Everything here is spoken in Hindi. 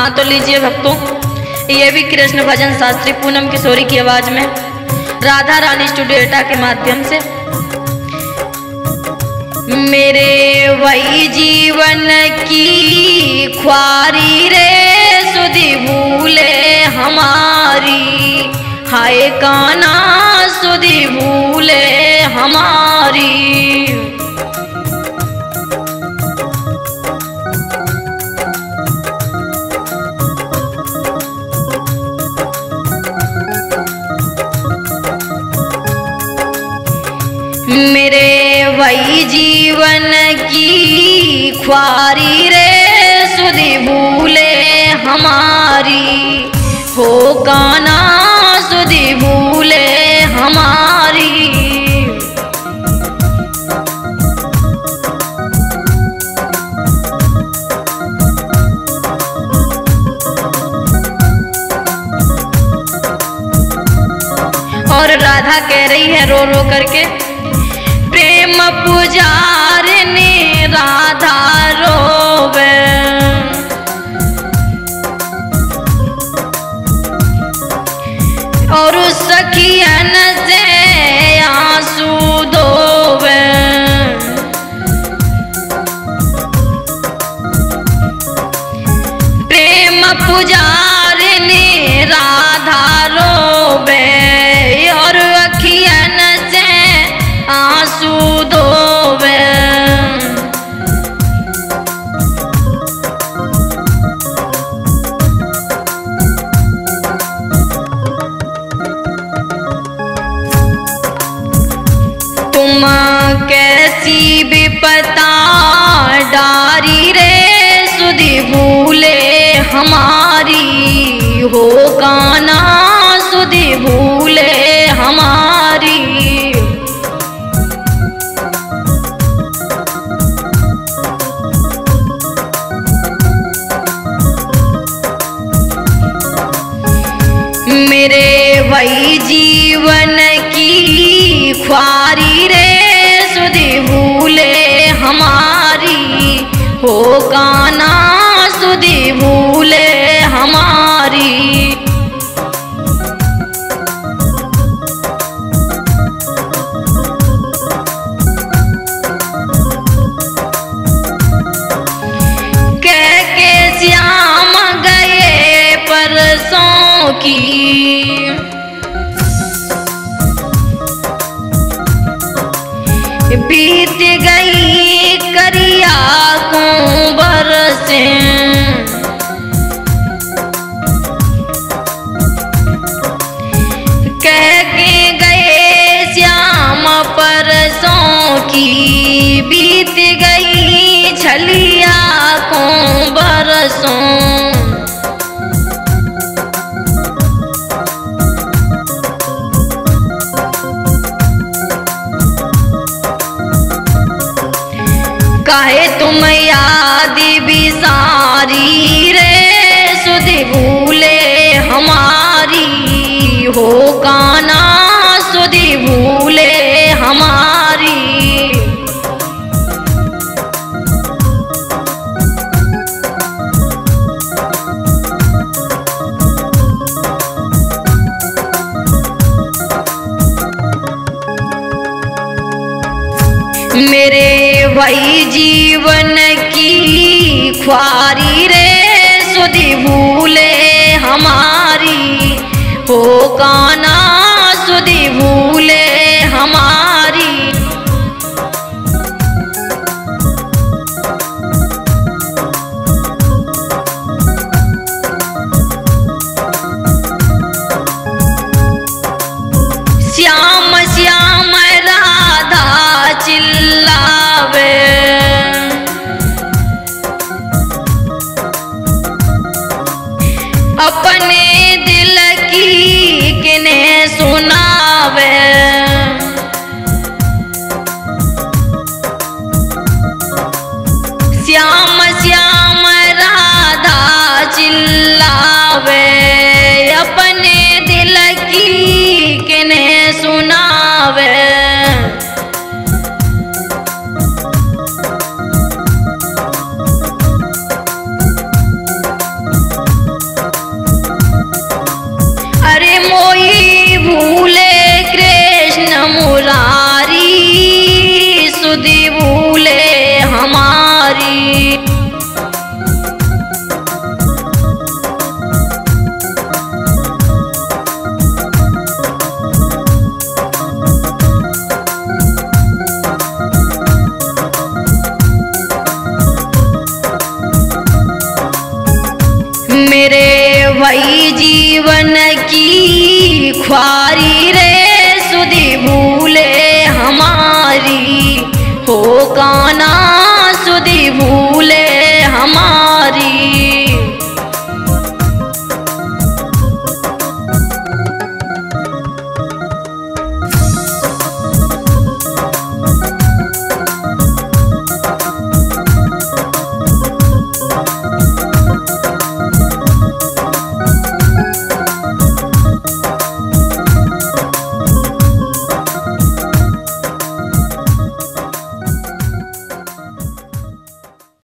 हाँ तो लीजिए भक्तों, ये भी कृष्ण भजन शास्त्री पूनम किशोरी की आवाज़ में, राधा रानी स्टूडियो के माध्यम से। मेरे वही जीवन की ख्वारी रे, सुधी भूले हमारी। हाय काना सुधी भूले हमारी। मेरे वही जीवन की ख्वारी रे, सुधी भूले हमारी। हो काना सुधी भूले हमारी। और राधा कह रही है रो रो करके प्रेम कैसी विपता डारी रे, सुधी भूले हमारी हो गाना सुधी भूले हमारी। मेरे वही जीवन गाना सुधी भूले हमारी। कह के श्याम गए परसों की। बीत गई करिया बरसे। कह के गए श्याम परसों की बीत गई छलिया को बरसों। काहे तुम मेरे वही जीवन की ख्वारी रे सुधी भूले हमारी। हो काना una वही जीवन की ख्वारी रे सुधी भूले हमारी। हो काना सुधी भूल